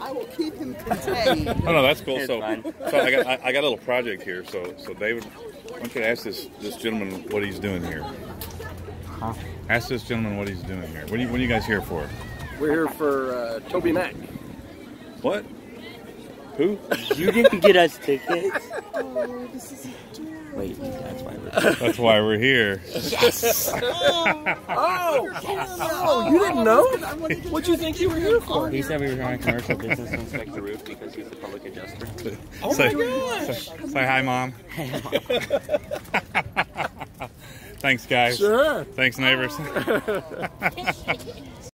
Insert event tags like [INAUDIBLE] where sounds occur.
I will keep him contained. Oh no, that's cool. It's So, fine. so I got I, I got a little project here. So, so David, I want you to ask this this gentleman what he's doing here. Huh? Ask this gentleman what he's doing here. What are you, what are you guys here for? We're here for uh, TobyMac. What? Who? You didn't get us tickets. [LAUGHS] Oh, this is adorable. Wait, that's why we're. That's why we're here. Yes. Oh, oh! Oh, you didn't know? What'd you think you were here for? He said we were trying to commercial business to inspect the roof because he's a public adjuster. Oh [LAUGHS] say, my gosh! Say, say hi, mom. [LAUGHS] Thanks, guys. Sure. Thanks, neighbors. [LAUGHS]